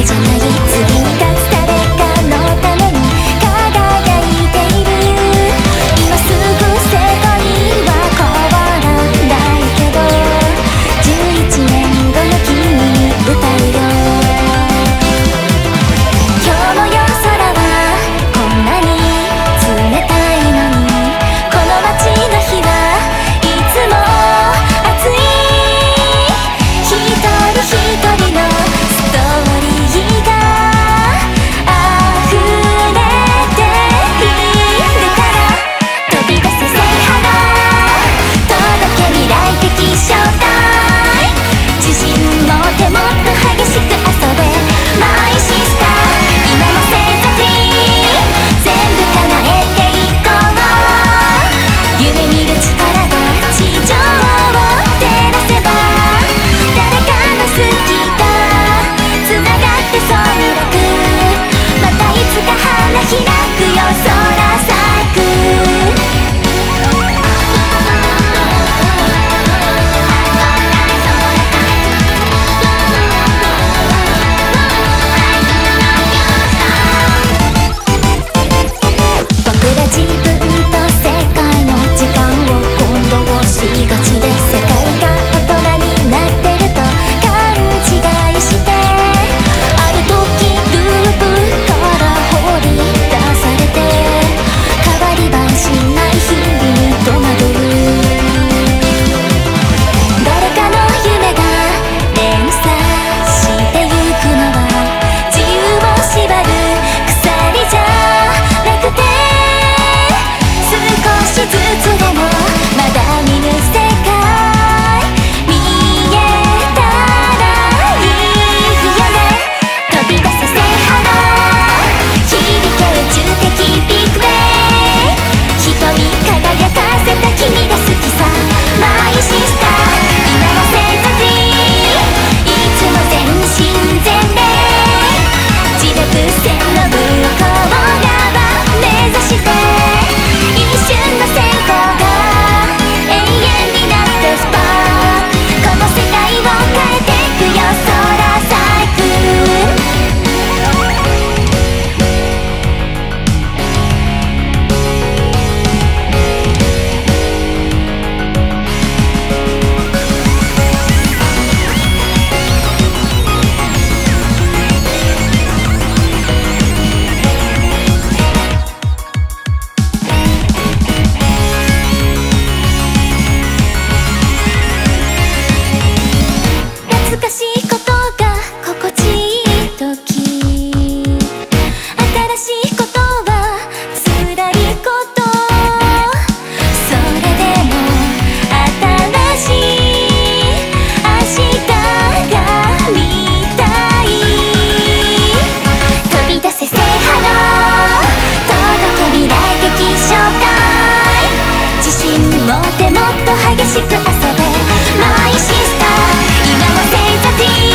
一种的意。もっと激しく遊べマイシスター今は星座 T